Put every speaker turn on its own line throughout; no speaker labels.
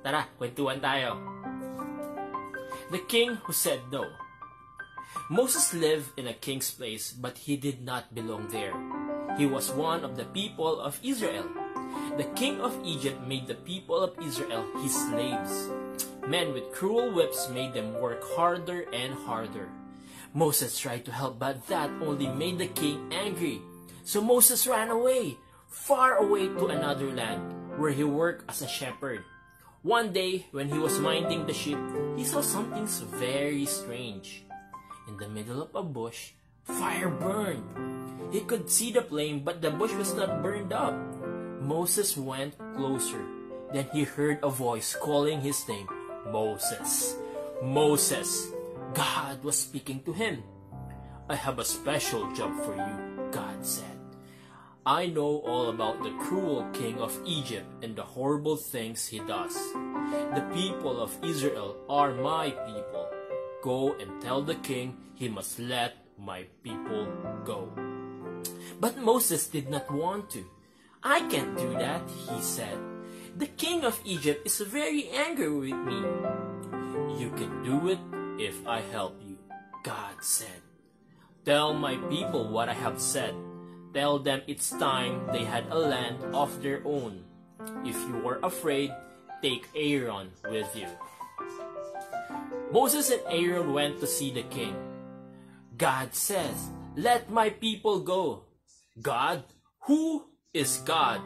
Tara, kwentuhan tayo. The king who said no. Moses lived in a king's place, but he did not belong there. He was one of the people of Israel. The king of Egypt made the people of Israel his slaves. Men with cruel whips made them work harder and harder. Moses tried to help, but that only made the king angry. So Moses ran away, far away to another land, where he worked as a shepherd. One day, when he was minding the sheep, he saw something very strange. In the middle of a bush, fire burned. He could see the flame, but the bush was not burned up. Moses went closer. Then he heard a voice calling his name, Moses. Moses. God was speaking to him. I have a special job for you. I know all about the cruel king of Egypt and the horrible things he does. The people of Israel are my people. Go and tell the king he must let my people go. But Moses did not want to. I can't do that, he said. The king of Egypt is very angry with me. You can do it if I help you, God said. Tell my people what I have said. Tell them it's time they had a land of their own. If you are afraid, take Aaron with you. Moses and Aaron went to see the king. God says, Let my people go. God? Who is God?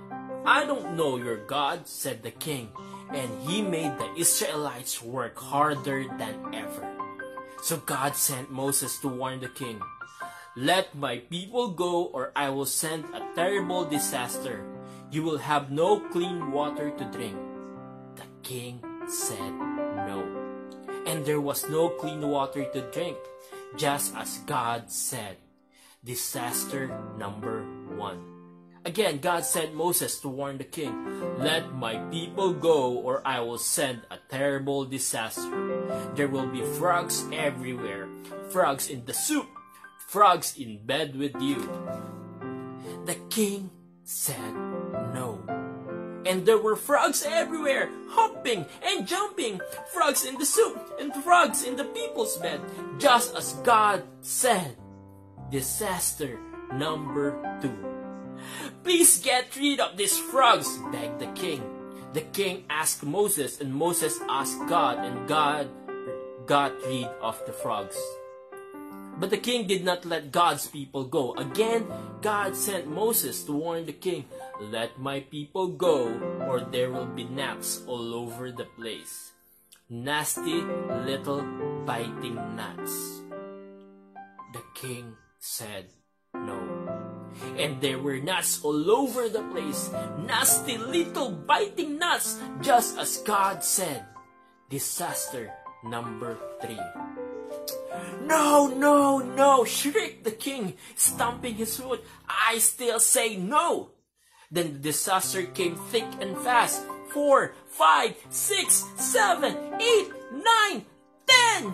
I don't know your God, said the king. And he made the Israelites work harder than ever. So God sent Moses to warn the king. Let my people go or I will send a terrible disaster. You will have no clean water to drink. The king said no. And there was no clean water to drink, just as God said. Disaster number one. Again, God sent Moses to warn the king, Let my people go, or I will send a terrible disaster. There will be frogs everywhere, frogs in the soup, frogs in bed with you. The king said no. And there were frogs everywhere, hopping and jumping, frogs in the soup and frogs in the people's bed, just as God said. Disaster number two. Please get rid of these frogs, begged the king. The king asked Moses, and Moses asked God, and God got rid of the frogs. But the king did not let God's people go. Again, God sent Moses to warn the king, Let my people go, or there will be gnats all over the place. Nasty little biting gnats. The king said no. And there were gnats all over the place. Nasty little biting gnats, just as God said. Disaster number three. No, no, no, shrieked the king, stamping his foot. I still say no. Then the disaster came thick and fast. Four, five, six, seven, eight, nine, ten.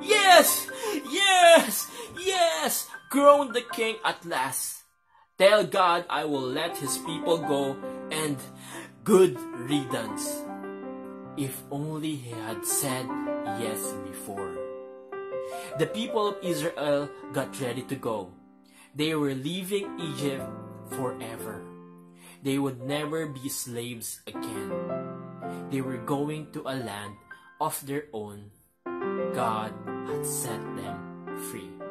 Yes, yes, yes, groaned the king at last. Tell God I will let his people go and good riddance. If only he had said yes before. The people of Israel got ready to go. They were leaving Egypt forever. They would never be slaves again. They were going to a land of their own. God had set them free.